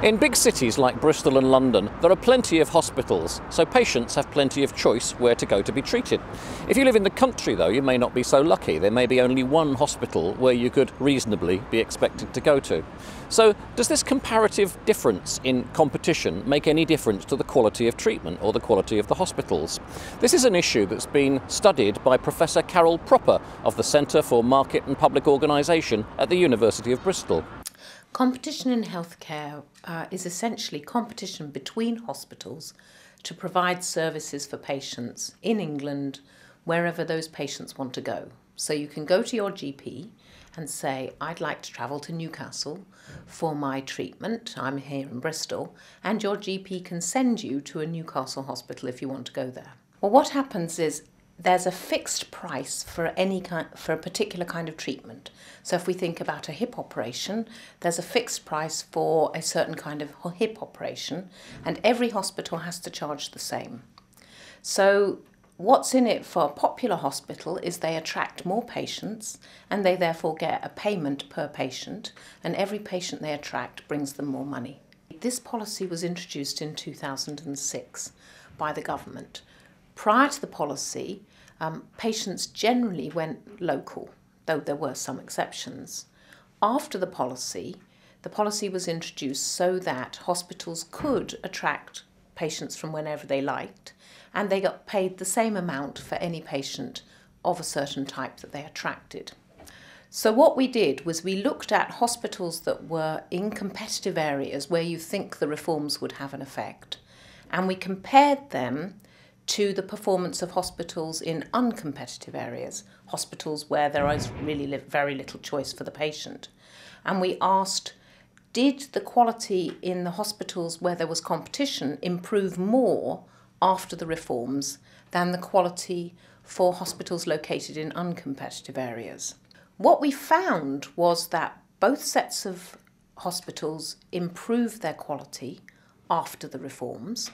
In big cities like Bristol and London, there are plenty of hospitals, so patients have plenty of choice where to go to be treated. If you live in the country, though, you may not be so lucky. There may be only one hospital where you could reasonably be expected to go to. So, does this comparative difference in competition make any difference to the quality of treatment or the quality of the hospitals? This is an issue that's been studied by Professor Carol Propper of the Centre for Market and Public Organisation at the University of Bristol. Competition in healthcare uh, is essentially competition between hospitals to provide services for patients in England wherever those patients want to go. So you can go to your GP and say, I'd like to travel to Newcastle for my treatment. I'm here in Bristol, and your GP can send you to a Newcastle hospital if you want to go there. Well, what happens is there's a fixed price for any kind for a particular kind of treatment. So if we think about a hip operation, there's a fixed price for a certain kind of hip operation and every hospital has to charge the same. So what's in it for a popular hospital is they attract more patients and they therefore get a payment per patient and every patient they attract brings them more money. This policy was introduced in 2006 by the government Prior to the policy, um, patients generally went local, though there were some exceptions. After the policy, the policy was introduced so that hospitals could attract patients from whenever they liked, and they got paid the same amount for any patient of a certain type that they attracted. So, what we did was we looked at hospitals that were in competitive areas where you think the reforms would have an effect, and we compared them to the performance of hospitals in uncompetitive areas, hospitals where there is really very little choice for the patient. And we asked, did the quality in the hospitals where there was competition improve more after the reforms than the quality for hospitals located in uncompetitive areas? What we found was that both sets of hospitals improved their quality after the reforms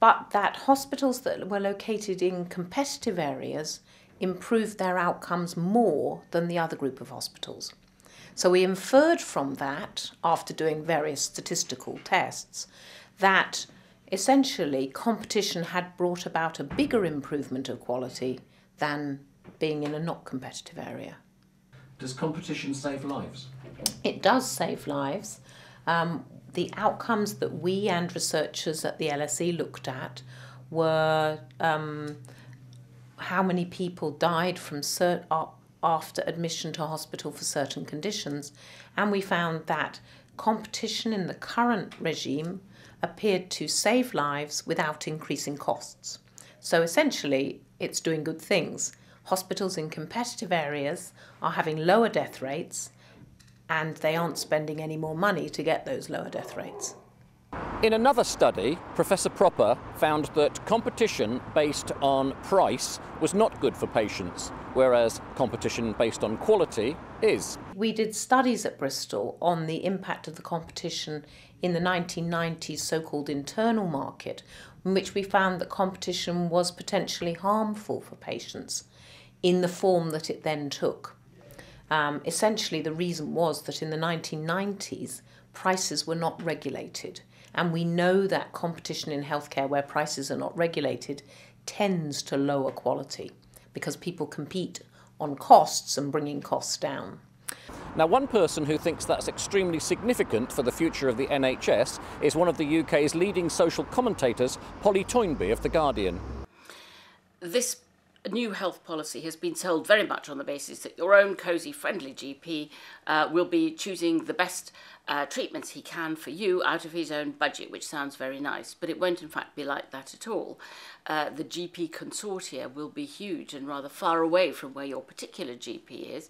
but that hospitals that were located in competitive areas improved their outcomes more than the other group of hospitals. So we inferred from that, after doing various statistical tests, that essentially competition had brought about a bigger improvement of quality than being in a not competitive area. Does competition save lives? It does save lives. Um, the outcomes that we and researchers at the LSE looked at were um, how many people died from cert- after admission to hospital for certain conditions, and we found that competition in the current regime appeared to save lives without increasing costs. So essentially, it's doing good things. Hospitals in competitive areas are having lower death rates and they aren't spending any more money to get those lower death rates. In another study, Professor Propper found that competition based on price was not good for patients, whereas competition based on quality is. We did studies at Bristol on the impact of the competition in the 1990s so called internal market, in which we found that competition was potentially harmful for patients in the form that it then took. Um, essentially, the reason was that in the 1990s, prices were not regulated. And we know that competition in healthcare, where prices are not regulated, tends to lower quality because people compete on costs and bringing costs down. Now, one person who thinks that's extremely significant for the future of the NHS is one of the UK's leading social commentators, Polly Toynbee of The Guardian. This new health policy has been sold very much on the basis that your own cosy, friendly GP uh, will be choosing the best uh, treatments he can for you out of his own budget, which sounds very nice, but it won't in fact be like that at all. Uh, the GP consortia will be huge and rather far away from where your particular GP is,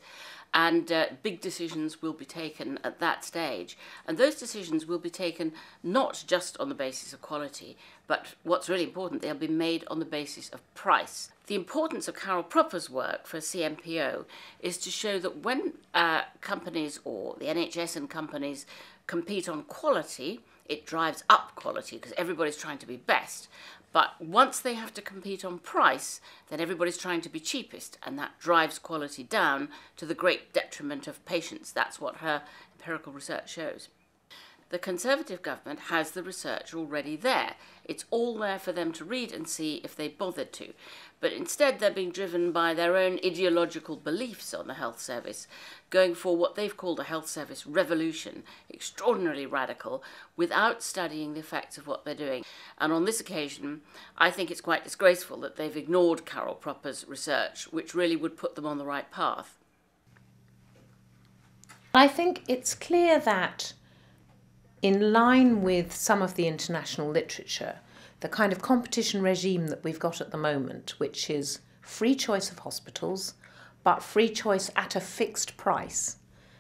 and uh, big decisions will be taken at that stage. And those decisions will be taken not just on the basis of quality, but what's really important, they'll be made on the basis of price. The importance of Carol Propper's work for CMPO is to show that when uh, companies or the NHS and companies compete on quality, it drives up quality because everybody's trying to be best. But once they have to compete on price, then everybody's trying to be cheapest, and that drives quality down to the great detriment of patients. That's what her empirical research shows. The Conservative government has the research already there. It's all there for them to read and see if they bothered to. But instead, they're being driven by their own ideological beliefs on the health service, going for what they've called a health service revolution, extraordinarily radical, without studying the effects of what they're doing. And on this occasion, I think it's quite disgraceful that they've ignored Carol Propper's research, which really would put them on the right path. I think it's clear that in line with some of the international literature, the kind of competition regime that we've got at the moment, which is free choice of hospitals, but free choice at a fixed price,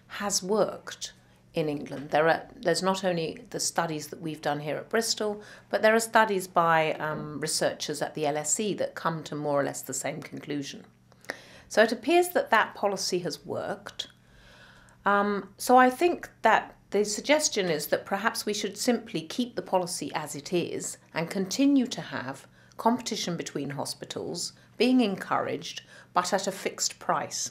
has worked in England. There are there's not only the studies that we've done here at Bristol, but there are studies by um, researchers at the LSE that come to more or less the same conclusion. So it appears that that policy has worked. Um, so I think that the suggestion is that perhaps we should simply keep the policy as it is and continue to have competition between hospitals being encouraged, but at a fixed price.